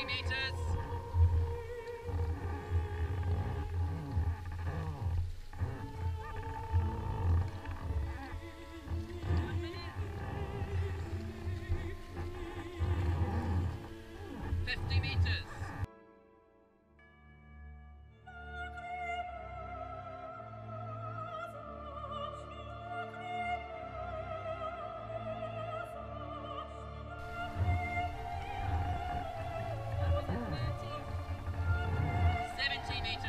40 meters. Fifty meters. Seventy meters.